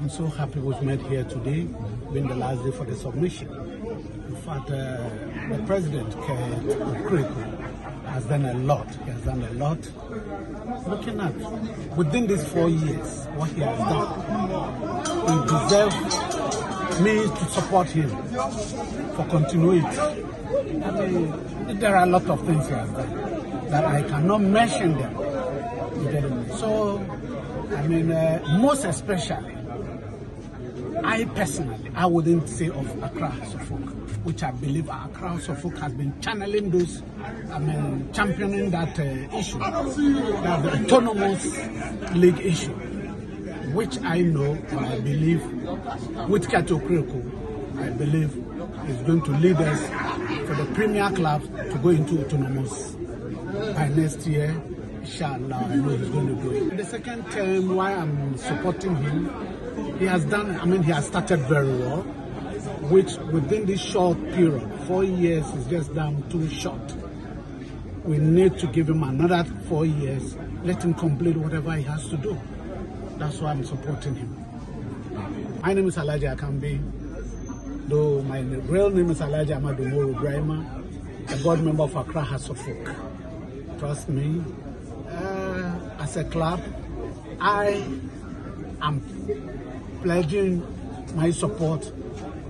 I'm so happy we've met here today, being the last day for the submission. In fact, uh, the president, has done a lot. He has done a lot. Looking at within these four years, what he has done, he deserves me to support him for continuity. I mean, there are a lot of things he has done that I cannot mention them. So, I mean, uh, most especially, I personally, I wouldn't say of Accra Suffolk, which I believe Accra Suffolk has been channeling those, I mean, championing that uh, issue, that the autonomous league issue, which I know and I believe with Kurt I believe is going to lead us for the premier club to go into autonomous by next year. Inshallah, I know he's going to do it. The second term, why I'm supporting him, he has done, I mean, he has started very well, which within this short period, four years is just done too short. We need to give him another four years, let him complete whatever he has to do. That's why I'm supporting him. My name is Alhaji Akambi, though my real name is Alhaji Amadu Moro Brahima, a board member of Accra Hearts. Trust me, uh, as a club, I am pledging my support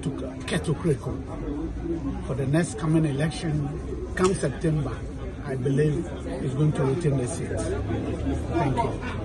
to Kurt Okraku for the next coming election, come September. I believe is going to retain the seat. Thank you.